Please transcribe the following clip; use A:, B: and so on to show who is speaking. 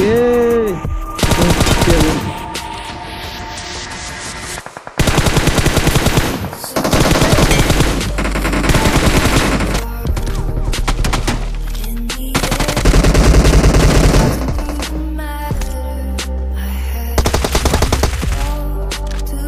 A: 예.